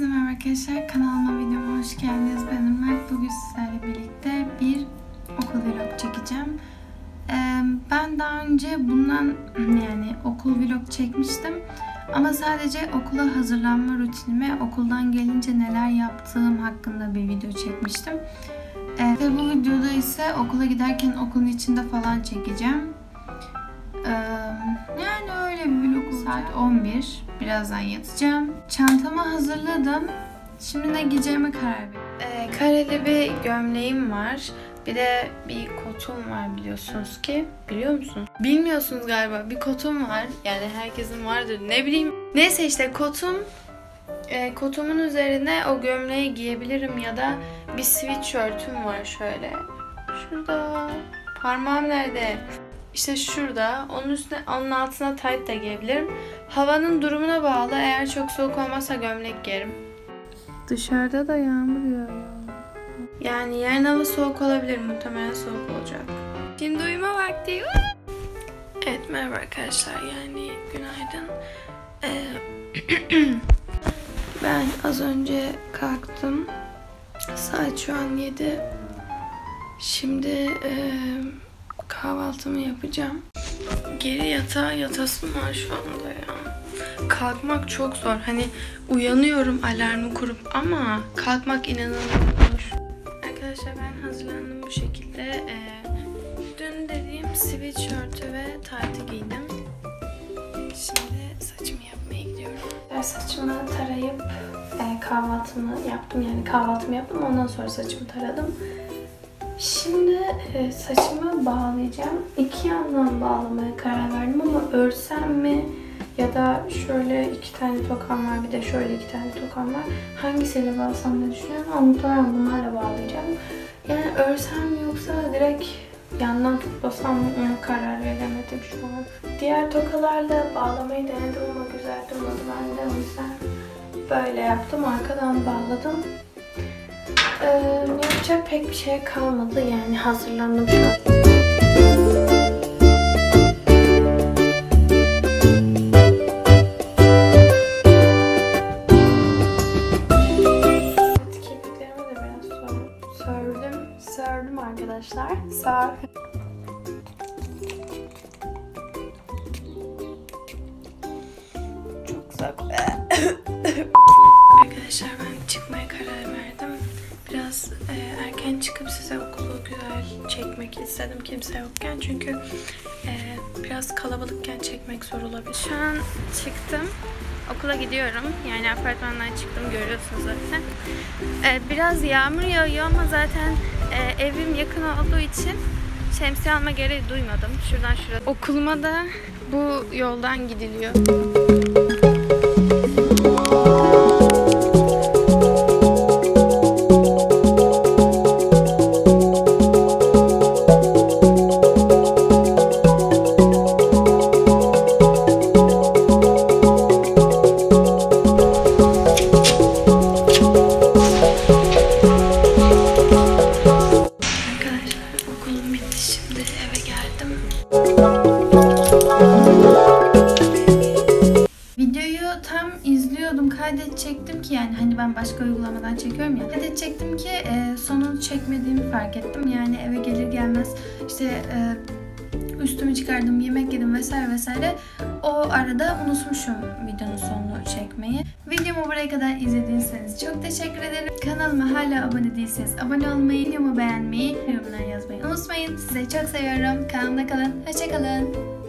Herkese merhaba arkadaşlar. Kanalıma videoma hoş geldiniz. Ben Ömer. Bugün sizlerle birlikte bir okul vlog çekeceğim. Ee, ben daha önce bundan yani okul vlog çekmiştim. Ama sadece okula hazırlanma rutinimi, okuldan gelince neler yaptığım hakkında bir video çekmiştim. Ee, ve bu videoda ise okula giderken okulun içinde falan çekeceğim. Saat 11. Birazdan yatacağım. Çantamı hazırladım. Şimdi ne giyeceğime karar verdim. Ee, kareli bir gömleğim var. Bir de bir kotum var biliyorsunuz ki. Biliyor musunuz? Bilmiyorsunuz galiba. Bir kotum var. Yani herkesin vardır. Ne bileyim. Neyse işte kotum. E, kotumun üzerine o gömleği giyebilirim ya da bir sweatshirt'üm var şöyle. Şurada. Parmağım nerede? İşte şurada. Onun üstüne, onun altına tight da giyebilirim. Havanın durumuna bağlı. Eğer çok soğuk olmazsa gömlek giyerim. Dışarıda da yağmur yağıyor. Yani yarın hava soğuk olabilir. Muhtemelen soğuk olacak. Şimdi uyuma vakti. Evet merhaba arkadaşlar. Yani günaydın. Ee, ben az önce kalktım. Saat şu an 7. Şimdi eee kahvaltımı yapacağım. Geri yatağa yatasım var şu anda ya. Kalkmak çok zor. Hani uyanıyorum alarmı kurup ama kalkmak inanılmaz zor. Arkadaşlar ben hazırlandım bu şekilde. Ee, dün dediğim sweatshirt'ü ve taytı giydim. Şimdi saçımı yapmaya gidiyorum. Ben saçımı tarayıp e, kahvaltımı yaptım. Yani kahvaltımı yaptım. Ondan sonra saçımı taradım. Şimdi e, saçımı bağlayacağım. İki yandan bağlamaya karar verdim ama örsem mi ya da şöyle iki tane tokam var bir de şöyle iki tane tokam var. Hangisiyle bağlasam diye düşünüyorum ama muhtemelen bunlarla bağlayacağım. Yani örsem yoksa direkt yandan tutmasam mı ona karar veremedim şu an. Diğer tokalarla bağlamayı denedim ama güzel durmadı bende o yüzden böyle yaptım. Arkadan bağladım. Ee, yapacak pek bir şey kalmadı yani hazırlandım biraz arkadaşlar. Sağ. Çekmek istedim kimse yokken. Çünkü e, biraz kalabalıkken çekmek zor olabilir. Şu an çıktım. Okula gidiyorum. Yani apartmandan çıktım görüyorsunuz zaten. E, biraz yağmur yağıyor ama zaten e, evim yakın olduğu için şemsiye alma gereği duymadım. Şuradan şuraya. Okuluma da bu yoldan gidiliyor. Ki yani hani ben başka uygulamadan çekiyorum ya. Kaydedecektim ki e, sonunu çekmediğimi fark ettim. Yani eve gelir gelmez işte e, üstümü çıkardım, yemek yedim vesaire vesaire. O arada unutmuşum videonun sonunu çekmeyi. Videomu buraya kadar izlediyseniz çok teşekkür ederim. Kanalıma hala abone değilseniz abone olmayı, videomu beğenmeyi, yorumlar yazmayı unutmayın. Sizi çok seviyorum. Kanalımda kalın. Hoşçakalın.